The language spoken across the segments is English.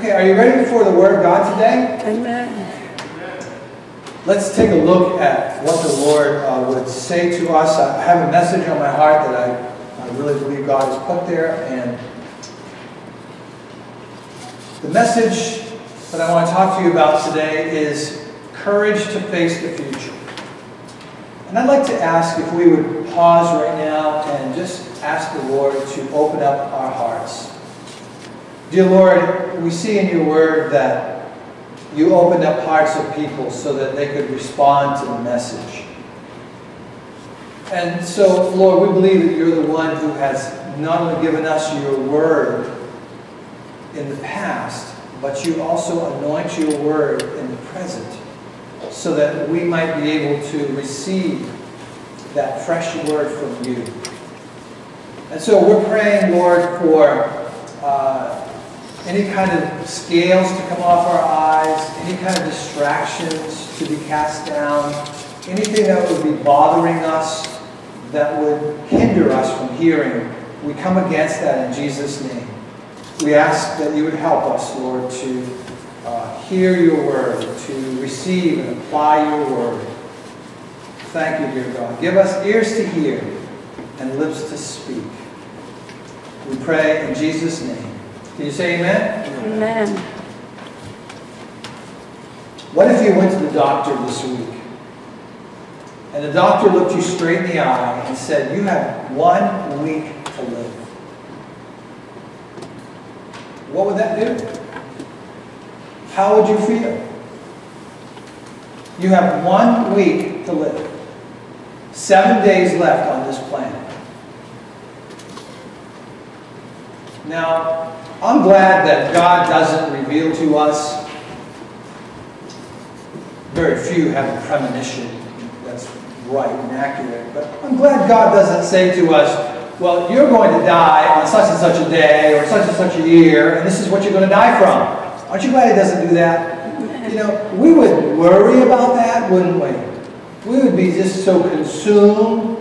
Okay, are you ready for the Word of God today? Amen. Let's take a look at what the Lord uh, would say to us. I have a message on my heart that I, I really believe God has put there. And the message that I want to talk to you about today is courage to face the future. And I'd like to ask if we would pause right now and just ask the Lord to open up our hearts. Dear Lord, we see in your word that you opened up hearts of people so that they could respond to the message. And so, Lord, we believe that you're the one who has not only given us your word in the past, but you also anoint your word in the present so that we might be able to receive that fresh word from you. And so we're praying, Lord, for uh, any kind of scales to come off our eyes, any kind of distractions to be cast down, anything that would be bothering us, that would hinder us from hearing. We come against that in Jesus' name. We ask that you would help us, Lord, to uh, hear your word, to receive and apply your word. Thank you, dear God. Give us ears to hear and lips to speak. We pray in Jesus' name. Can you say amen? Amen. What if you went to the doctor this week and the doctor looked you straight in the eye and said, You have one week to live? What would that do? How would you feel? You have one week to live. Seven days left on this planet. Now, I'm glad that God doesn't reveal to us. Very few have a premonition that's right and accurate. But I'm glad God doesn't say to us, well, you're going to die on such and such a day or such and such a year, and this is what you're going to die from. Aren't you glad He doesn't do that? You know, we would worry about that, wouldn't we? We would be just so consumed.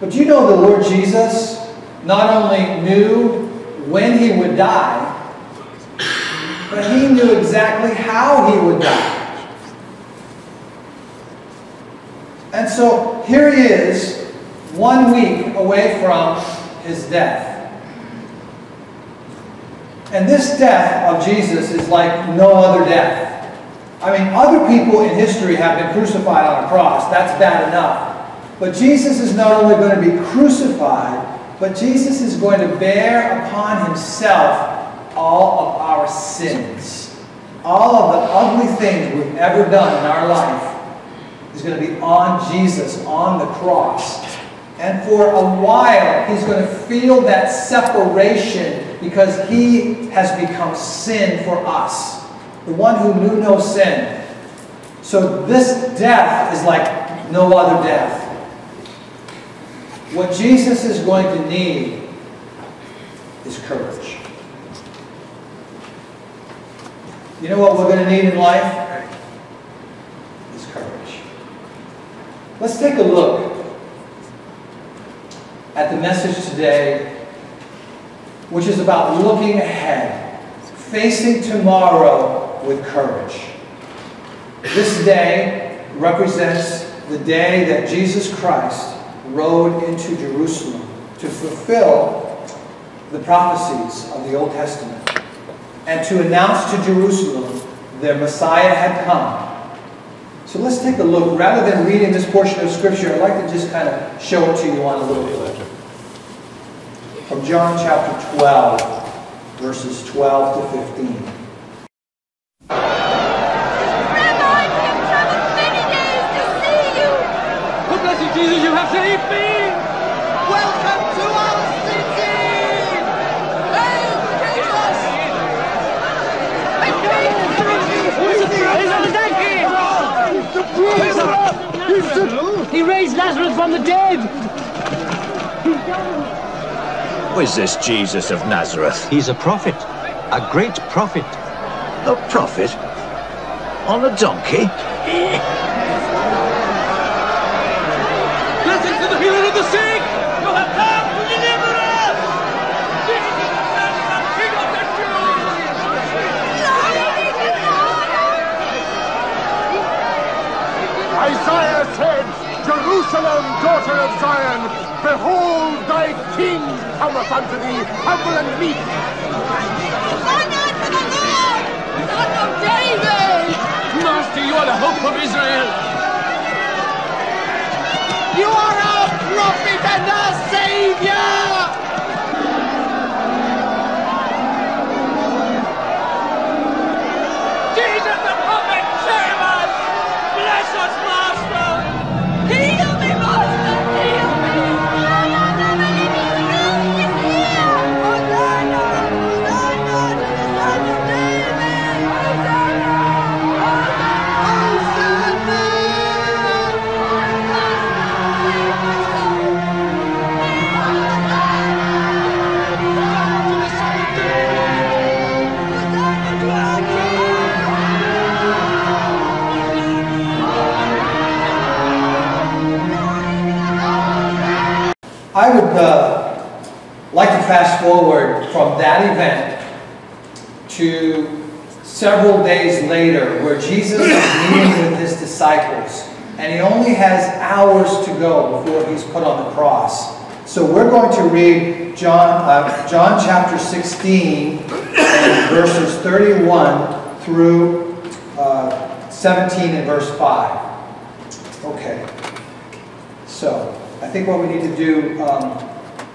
But you know the Lord Jesus not only knew when he would die, but he knew exactly how he would die. And so here he is, one week away from his death. And this death of Jesus is like no other death. I mean, other people in history have been crucified on a cross. That's bad enough. But Jesus is not only going to be crucified, but Jesus is going to bear upon himself all of our sins. All of the ugly things we've ever done in our life is going to be on Jesus, on the cross. And for a while, he's going to feel that separation because he has become sin for us. The one who knew no sin. So this death is like no other death. What Jesus is going to need is courage. You know what we're going to need in life? Is courage. Let's take a look at the message today, which is about looking ahead, facing tomorrow with courage. This day represents the day that Jesus Christ rode into Jerusalem to fulfill the prophecies of the Old Testament and to announce to Jerusalem their Messiah had come. So let's take a look. Rather than reading this portion of Scripture, I'd like to just kind of show it to you on a little bit. From John chapter 12, verses 12 to 15. Jesus, you have saved me! Welcome to our city! Hey, Jesus! He raised Lazarus from the dead! Who is this Jesus of Nazareth? He's a prophet, a great prophet. A prophet? On a donkey? the sink. Isaiah said, Jerusalem, daughter of Zion, behold thy king cometh unto thee, humble and meek. Honor to the Lord, son of David. Master, you are the hope of Israel. You are prophet and our savior! Forward from that event to several days later where Jesus is meeting with his disciples and he only has hours to go before he's put on the cross. So we're going to read John, uh, John chapter 16 and verses 31 through uh, 17 and verse 5. Okay. So, I think what we need to do um,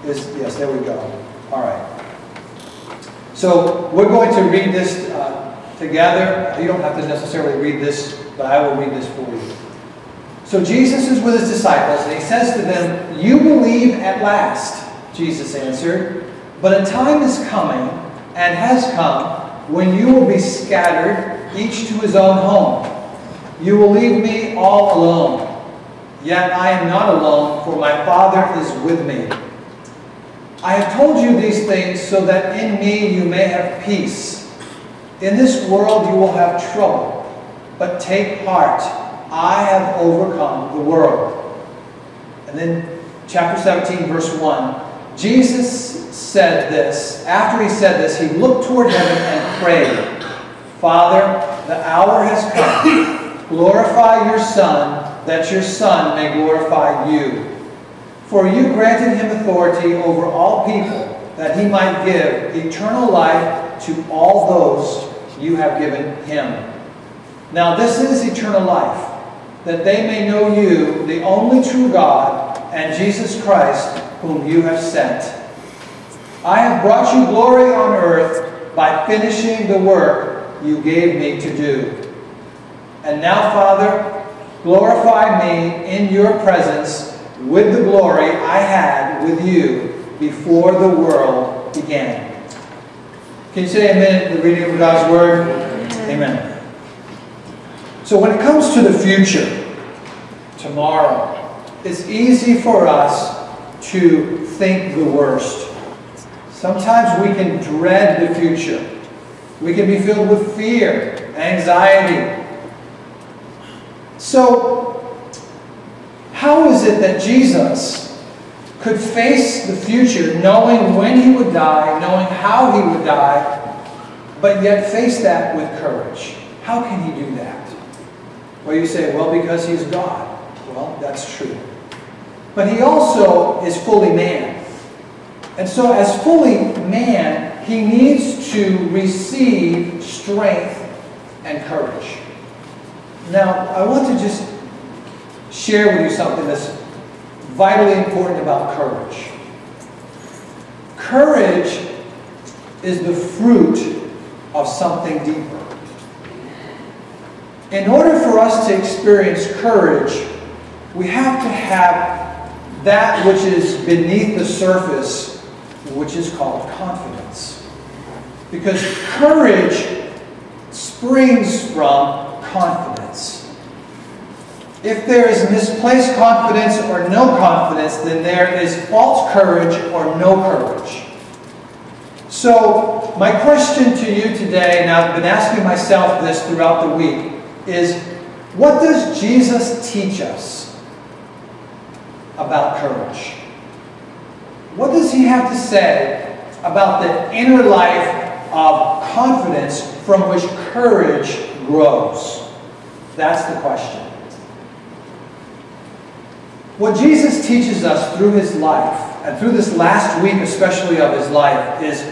is, yes, there we go. All right. So, we're going to read this uh, together. You don't have to necessarily read this, but I will read this for you. So, Jesus is with his disciples, and he says to them, You believe at last, Jesus answered, but a time is coming, and has come, when you will be scattered, each to his own home. You will leave me all alone. Yet I am not alone, for my Father is with me. I have told you these things so that in me you may have peace. In this world you will have trouble, but take heart. I have overcome the world. And then, chapter 17, verse 1. Jesus said this. After he said this, he looked toward heaven and prayed, Father, the hour has come. Glorify your Son that your Son may glorify you. For you granted him authority over all people, that he might give eternal life to all those you have given him. Now this is eternal life, that they may know you, the only true God, and Jesus Christ, whom you have sent. I have brought you glory on earth by finishing the work you gave me to do. And now, Father, Glorify me in your presence with the glory I had with you before the world began. Can you say amen to the reading of God's Word? Amen. So when it comes to the future, tomorrow, it's easy for us to think the worst. Sometimes we can dread the future. We can be filled with fear, anxiety, so, it that Jesus could face the future knowing when he would die, knowing how he would die, but yet face that with courage? How can he do that? Well, you say, well, because he's God. Well, that's true. But he also is fully man. And so, as fully man, he needs to receive strength and courage. Now, I want to just share with you something that's vitally important about courage. Courage is the fruit of something deeper. In order for us to experience courage, we have to have that which is beneath the surface, which is called confidence. Because courage springs from confidence. If there is misplaced confidence or no confidence, then there is false courage or no courage. So, my question to you today, and I've been asking myself this throughout the week, is what does Jesus teach us about courage? What does he have to say about the inner life of confidence from which courage grows? That's the question. What Jesus teaches us through his life, and through this last week especially of his life, is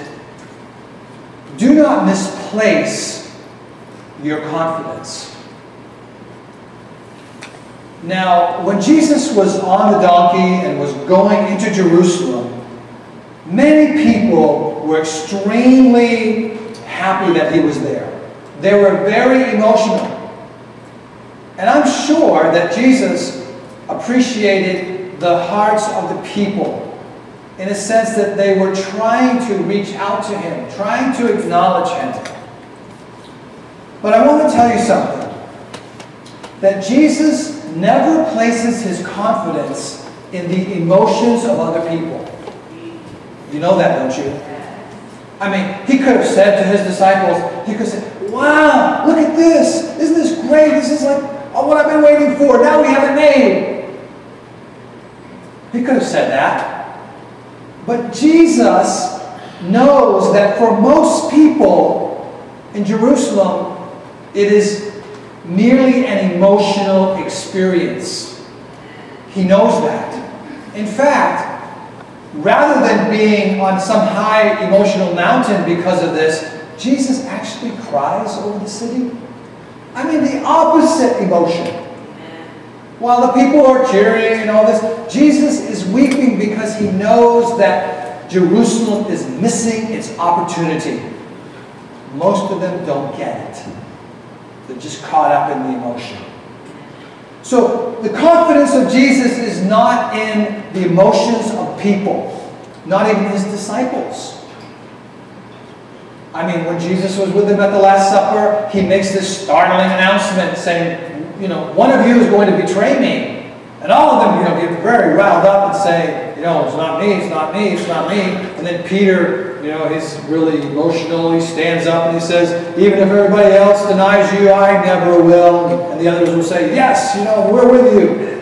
do not misplace your confidence. Now, when Jesus was on the donkey and was going into Jerusalem, many people were extremely happy that he was there. They were very emotional. And I'm sure that Jesus appreciated the hearts of the people in a sense that they were trying to reach out to him, trying to acknowledge him. But I want to tell you something that Jesus never places his confidence in the emotions of other people. You know that, don't you? I mean, he could have said to his disciples, he could have said, Wow, look at this. Isn't this great? This is like oh, what I've been waiting for. Now we have a name. He could have said that. But Jesus knows that for most people in Jerusalem, it is merely an emotional experience. He knows that. In fact, rather than being on some high emotional mountain because of this, Jesus actually cries over the city. I mean, the opposite emotion. While the people are cheering and all this, Jesus is weeping because he knows that Jerusalem is missing its opportunity. Most of them don't get it. They're just caught up in the emotion. So the confidence of Jesus is not in the emotions of people, not even his disciples. I mean, when Jesus was with them at the Last Supper, he makes this startling announcement saying, you know, one of you is going to betray me. And all of them, you know, get very riled up and say, you know, it's not me, it's not me, it's not me. And then Peter, you know, he's really emotional. He stands up and he says, even if everybody else denies you, I never will. And the others will say, yes, you know, we're with you.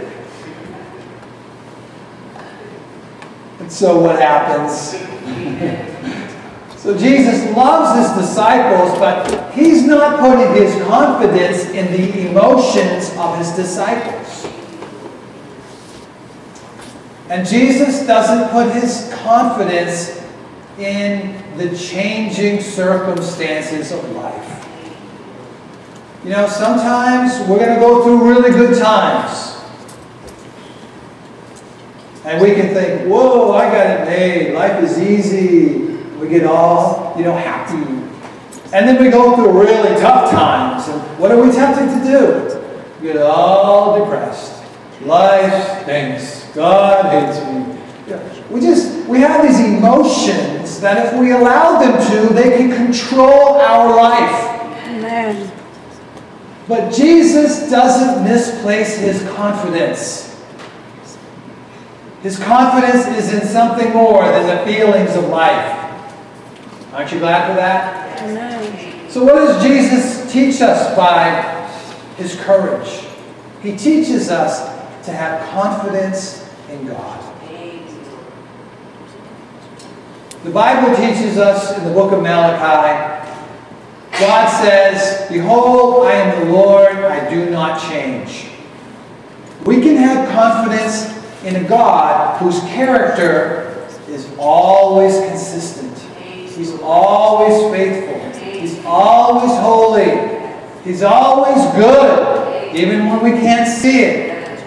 And so what happens? So Jesus loves his disciples, but he's not putting his confidence in the emotions of his disciples. And Jesus doesn't put his confidence in the changing circumstances of life. You know, sometimes we're going to go through really good times. And we can think, whoa, I got it made. Life is easy. We get all, you know, happy. And then we go through really tough times. And what are we tempted to do? We get all depressed. Life stinks. God hates me. We just, we have these emotions that if we allow them to, they can control our life. Amen. But Jesus doesn't misplace his confidence. His confidence is in something more than the feelings of life. Aren't you glad for that? Amen. So, what does Jesus teach us by his courage? He teaches us to have confidence in God. The Bible teaches us in the book of Malachi God says, Behold, I am the Lord, I do not change. We can have confidence in a God whose character is always consistent. He's always faithful. He's always holy. He's always good, even when we can't see it.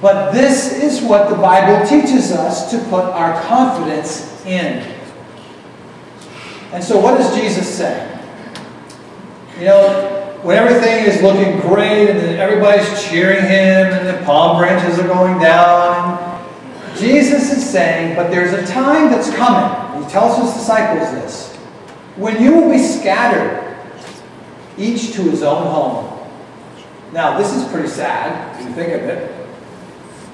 But this is what the Bible teaches us to put our confidence in. And so, what does Jesus say? You know, when everything is looking great and everybody's cheering him and the palm branches are going down, Jesus is saying, but there's a time that's coming. He tells his disciples this. When you will be scattered, each to his own home. Now, this is pretty sad, if you think of it.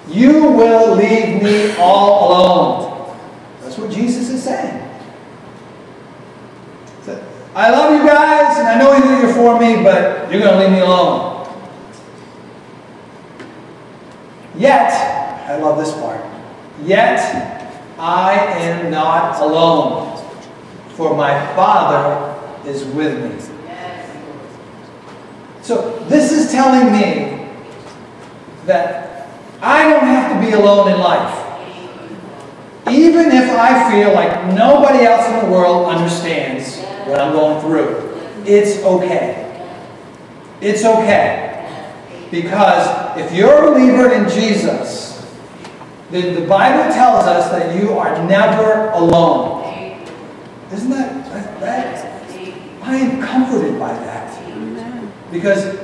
You will leave me all alone. That's what Jesus is saying. I love you guys, and I know that you're for me, but you're going to leave me alone. Yet, I love this part. Yet, I am not alone, for my Father is with me. So, this is telling me that I don't have to be alone in life. Even if I feel like nobody else in the world understands what I'm going through, it's okay. It's okay. Because if you're a believer in Jesus, then the Bible tells us that you are never alone. Isn't that, that, that I am comforted by that. Because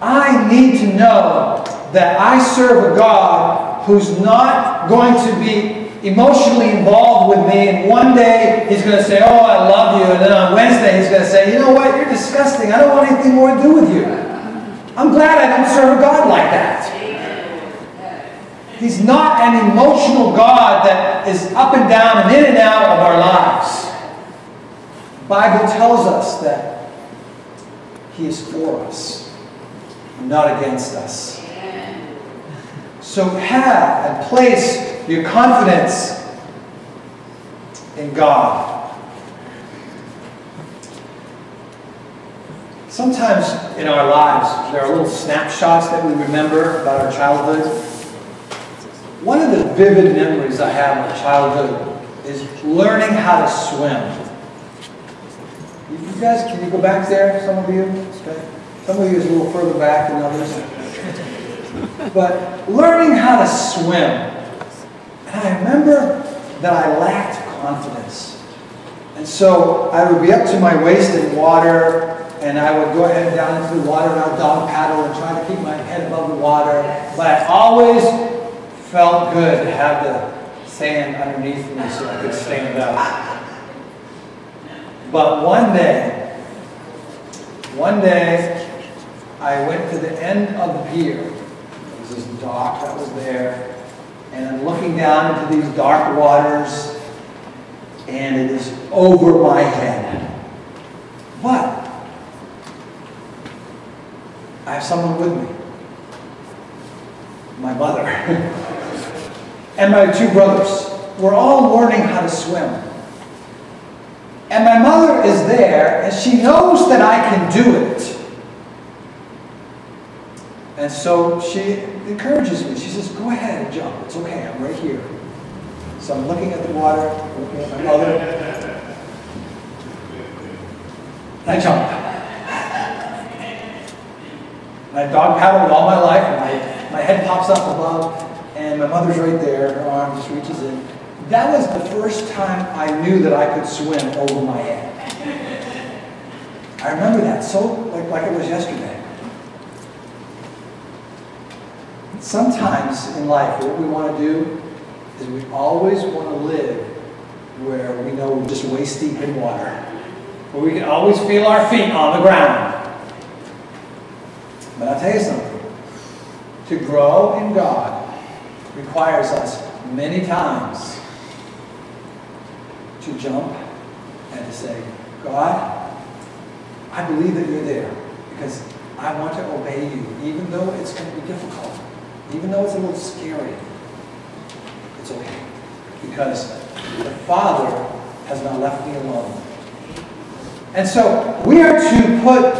I need to know that I serve a God who's not going to be emotionally involved with me, and one day he's going to say, Oh, I love you, and then on Wednesday he's going to say, You know what, you're disgusting. I don't want anything more to do with you. I'm glad I don't serve a God like that. He's not an emotional God that is up and down and in and out of our lives. The Bible tells us that He is for us, not against us. So have and place your confidence in God. Sometimes in our lives, there are little snapshots that we remember about our childhood. One of the vivid memories I have of childhood is learning how to swim. You guys, can you go back there, some of you? Some of you is a little further back than others. But learning how to swim. And I remember that I lacked confidence. And so I would be up to my waist in water, and I would go ahead and down into the water, and I would dog paddle and try to keep my head above the water. But I always felt good to have the sand underneath me so I could stand up. But one day, one day, I went to the end of the pier. There was this dock that was there, and I'm looking down into these dark waters, and it is over my head. But I have someone with me. My mother. and my two brothers. We're all learning how to swim. And my mother is there, and she knows that I can do it. And so she encourages me. She says, Go ahead and jump. It's okay. I'm right here. So I'm looking at the water, looking at my mother. I jump. And I dog paddled all my life, and my, my head pops up above, and my mother's right there. Her arm just reaches in. That was the first time I knew that I could swim over my head. I remember that so like, like it was yesterday. Sometimes in life, what we want to do is we always want to live where we know we're just waist deep in water, where we can always feel our feet on the ground. But I'll tell you something. To grow in God requires us many times to jump and to say, God, I believe that you're there because I want to obey you, even though it's going to be difficult, even though it's a little scary. It's okay because the Father has not left me alone. And so we are to put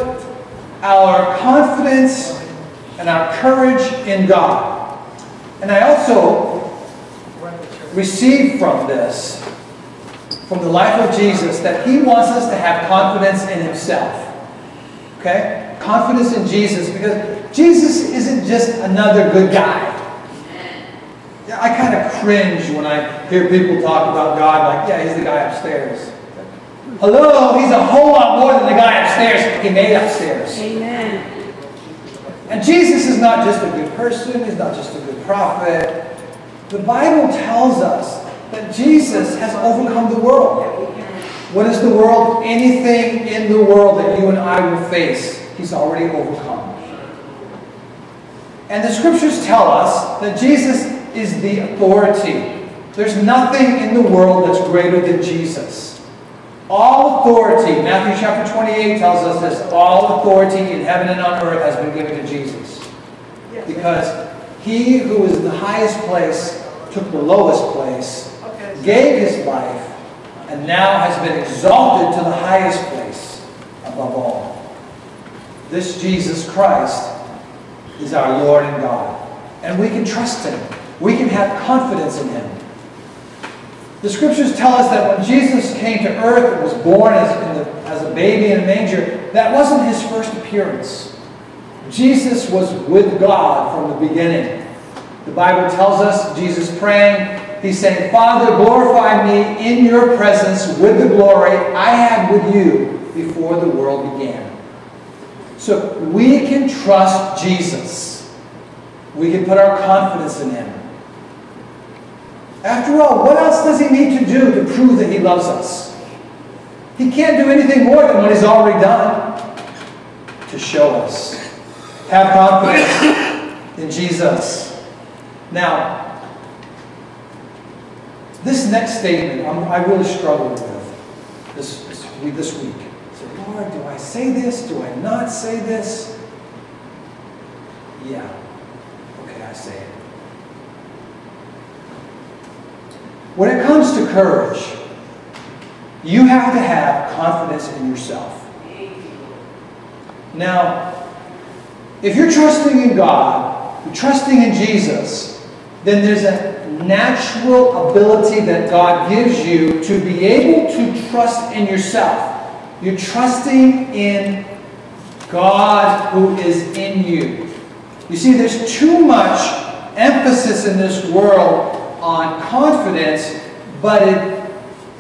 our confidence and our courage in God. And I also receive from this from the life of Jesus that he wants us to have confidence in himself. Okay? Confidence in Jesus because Jesus isn't just another good guy. I kind of cringe when I hear people talk about God like, yeah, he's the guy upstairs. Hello, he's a whole lot more than the guy upstairs he made upstairs. Amen. And Jesus is not just a good person, he's not just a good prophet. The Bible tells us that Jesus has overcome the world. What is the world? Anything in the world that you and I will face, he's already overcome. And the scriptures tell us that Jesus is the authority. There's nothing in the world that's greater than Jesus. All authority, Matthew chapter 28 tells us this, all authority in heaven and on earth has been given to Jesus. Because he who is in the highest place took the lowest place gave his life, and now has been exalted to the highest place above all. This Jesus Christ is our Lord and God. And we can trust him. we can have confidence in him. The scriptures tell us that when Jesus came to earth and was born as, the, as a baby in a manger, that wasn't his first appearance. Jesus was with God from the beginning. The Bible tells us, Jesus praying, he's saying, Father, glorify me in your presence with the glory I had with you before the world began. So we can trust Jesus. We can put our confidence in him. After all, what else does he need to do to prove that he loves us? He can't do anything more than what he's already done to show us. Have confidence in Jesus. Now, this next statement I'm, i really struggled with this, this, week. I said, Lord, do I say this? Do I not say this? Yeah. Okay, I say it. When it comes to courage, you have to have confidence in yourself. Now, if you're trusting in God, you're trusting in Jesus, then there's a natural ability that God gives you to be able to trust in yourself. You're trusting in God who is in you. You see, there's too much emphasis in this world on confidence, but it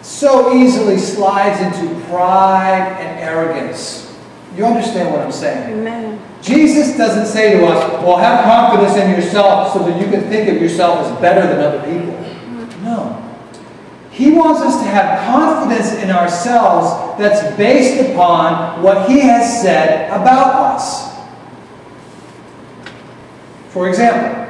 so easily slides into pride and arrogance. You understand what I'm saying? Amen. Jesus doesn't say to us, well, have confidence in yourself so that you can think of yourself as better than other people. No. He wants us to have confidence in ourselves that's based upon what He has said about us. For example,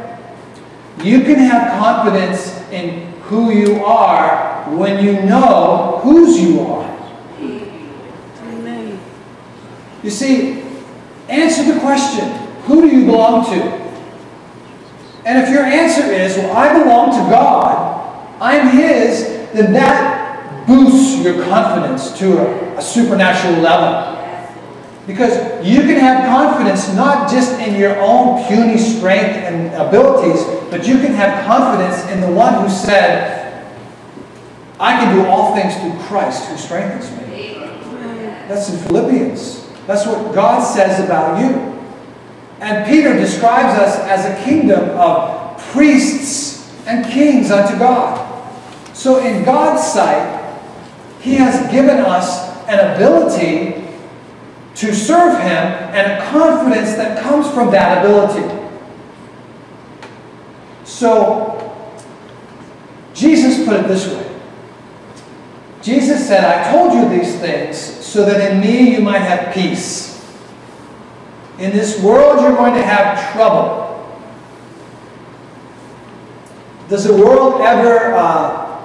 you can have confidence in who you are when you know whose you are. Amen. You see, answer the question who do you belong to? And if your answer is, well, I belong to God, I'm His, then that boosts your confidence to a, a supernatural level. Because you can have confidence not just in your own puny strength and abilities, but you can have confidence in the one who said, I can do all things through Christ who strengthens me. That's in Philippians. That's what God says about you. And Peter describes us as a kingdom of priests and kings unto God. So in God's sight, He has given us an ability to serve Him and a confidence that comes from that ability. So, Jesus put it this way Jesus said, I told you these things so that in me you might have peace. In this world you're going to have trouble. Does the world ever uh,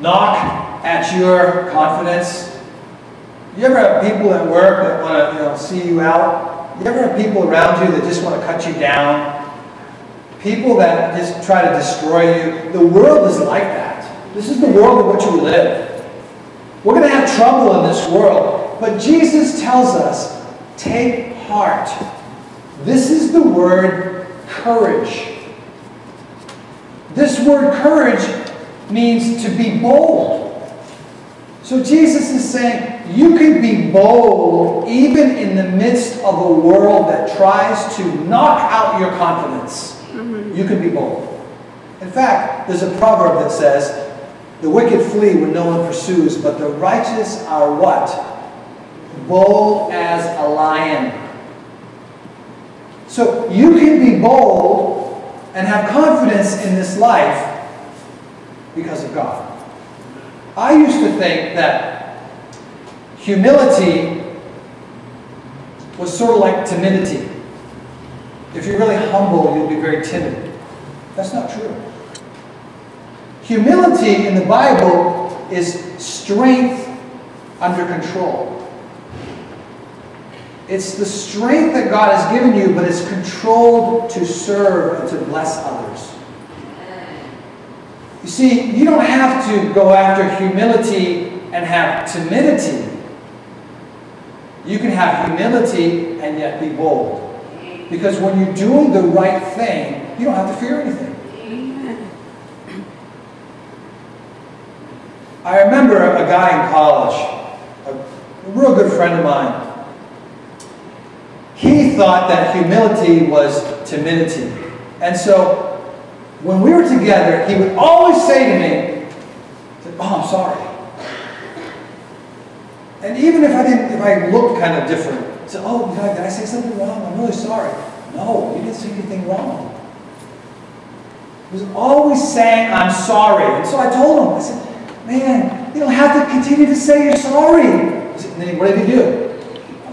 knock at your confidence? You ever have people at work that want to you know, see you out? You ever have people around you that just want to cut you down? People that just try to destroy you? The world is like that. This is the world in which we live. We're going to have trouble in this world. But Jesus tells us, take heart. This is the word courage. This word courage means to be bold. So Jesus is saying you can be bold even in the midst of a world that tries to knock out your confidence. Mm-hmm. You can be bold. In fact, there's a proverb that says, the wicked flee when no one pursues, but the righteous are what? Bold as a lion. So you can be bold and have confidence in this life because of God. I used to think that humility was sort of like timidity. If you're really humble, you'll be very timid. That's not true. Humility in the Bible is strength under control. It's the strength that God has given you, but it's controlled to serve and to bless others. You see, you don't have to go after humility and have timidity. You can have humility and yet be bold. Because when you're doing the right thing, you don't have to fear anything. I remember a guy in college, a real good friend of mine. He thought that humility was timidity. And so when we were together, he would always say to me, Oh, I'm sorry. And even if I didn't, if I looked kind of different, say, Oh, God, did I say something wrong? I'm really sorry. No, you didn't say anything wrong. He was always saying, I'm sorry. And so I told him, I said, Man, you don't have to continue to say you're sorry. Said, and then what did he do?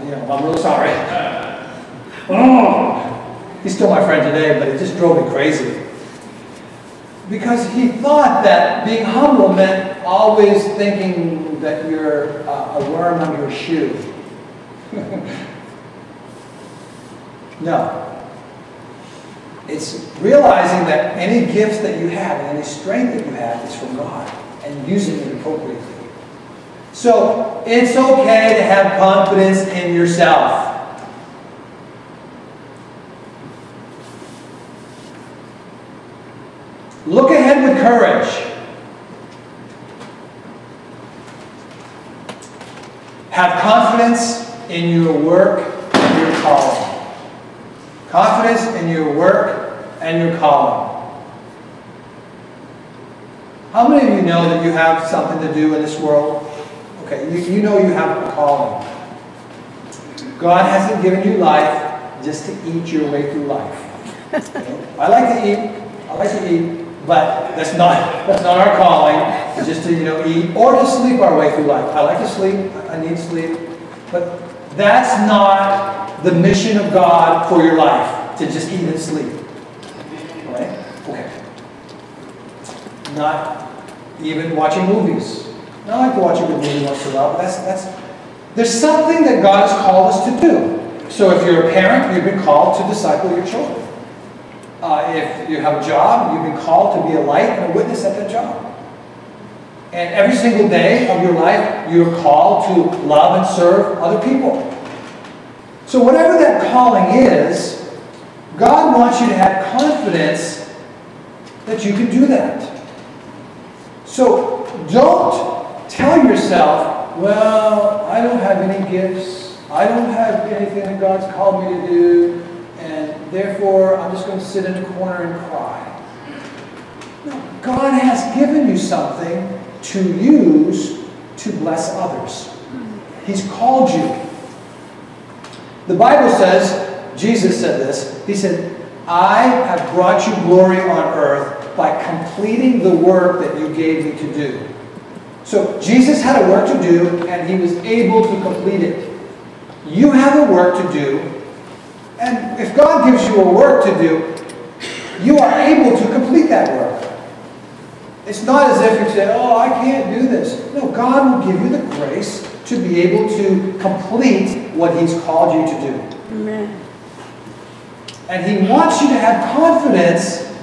You know, I'm really sorry. oh. He's still my friend today, but it just drove me crazy because he thought that being humble meant always thinking that you're uh, a worm under a shoe. no. It's realizing that any gifts that you have and any strength that you have is from God and using it appropriately. So it's okay to have confidence in yourself. Look ahead with courage. Have confidence in your work and your calling. Confidence in your work and your calling. How many of you know that you have something to do in this world? Okay, you, you know you have a calling. God hasn't given you life just to eat your way through life. I like to eat. I like to eat. But that's not, that's not our calling, it's just to, you know, eat or to sleep our way through life. I like to sleep, I need sleep. That's not the mission of God for your life, to just eat and sleep. Right? Okay. Not even watching movies. I like to watch a good movie once in a while, but that's, that's, there's something that God has called us to do. So if you're a parent, you've been called to disciple your children. Uh, if you have a job, you've been called to be a light and a witness at that job. And every single day of your life, you're called to love and serve other people. So, whatever that calling is, God wants you to have confidence that you can do that. So, don't tell yourself, well, I don't have any gifts. I don't have anything that God's called me to do and therefore I'm just going to sit in a corner and cry. No, God has given you something to use to bless others. He's called you. The Bible says, Jesus said this, He said, I have brought you glory on earth by completing the work that you gave me to do. So Jesus had a work to do, and he was able to complete it. You have a work to do, and if God gives you a work to do, you are able to complete that work. It's not as if you say, oh, I can't do this. No, God will give you the grace to be able to complete what He's called you to do. Amen. And He wants you to have confidence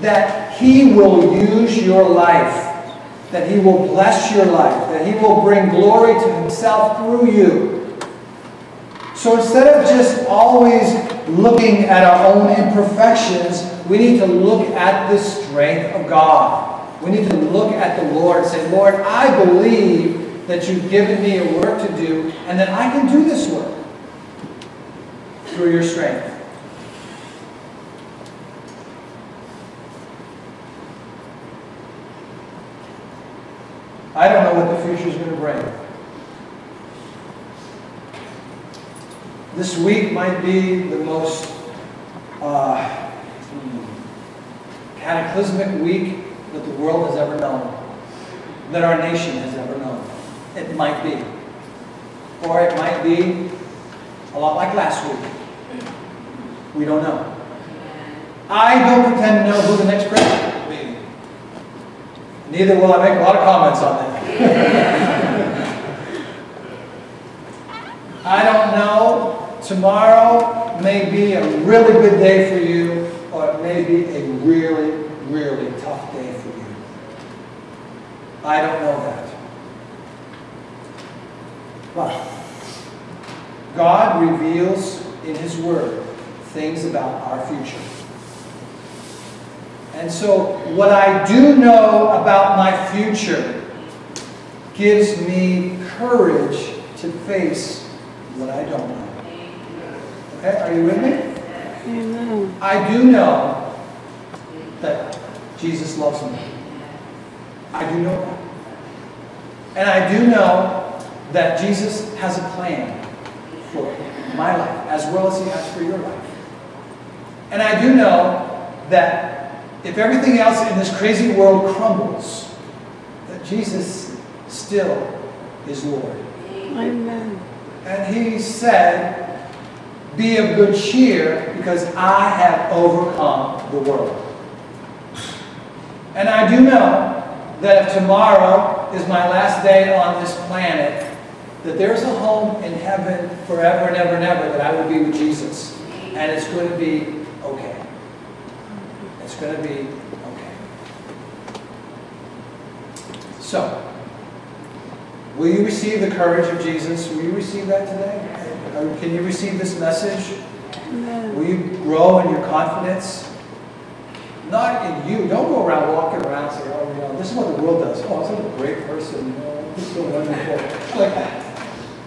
that He will use your life, that He will bless your life, that He will bring glory to Himself through you. So instead of just always looking at our own imperfections, we need to look at the strength of God. We need to look at the Lord and say, Lord, I believe that you've given me a work to do and that I can do this work through your strength. I don't know what the future is going to bring. This week might be the most uh, cataclysmic week that the world has ever known, that our nation has ever known. It might be. Or it might be a lot like last week. We don't know. I don't pretend to know who the next president will be. Neither will I make a lot of comments on that. I don't know Tomorrow may be a really good day for you, or it may be a really, really tough day for you. I don't know that. But God reveals in His Word things about our future. And so, what I do know about my future gives me courage to face what I don't know. Okay, are you with me? Amen. I do know that Jesus loves me. I do know that. And I do know that Jesus has a plan for my life as well as he has for your life. And I do know that if everything else in this crazy world crumbles, that Jesus still is Lord. Amen. And he said, Be of good cheer, because I have overcome the world. And I do know that if tomorrow is my last day on this planet, that there's a home in heaven forever and ever and ever that I will be with Jesus. And it's going to be okay. It's going to be okay. So, will you receive the courage of Jesus? Will you receive that today? Can you receive this message? Will you grow in your confidence? Not in you. Don't go around walking around saying, oh, you know, this is what the world does. Oh, I'm such a great person. You this is so wonderful. Like,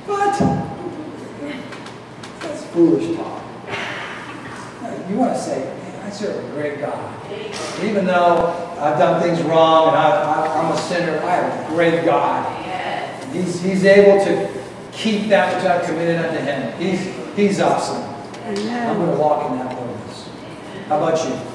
what? That's foolish talk. You want to say, I serve a great God. Even though I've done things wrong and I, I'm a sinner, I have a great God. He's, he's able to keep that which I've committed unto him. He's, he's awesome. I'm going to walk in that boldness. How about you?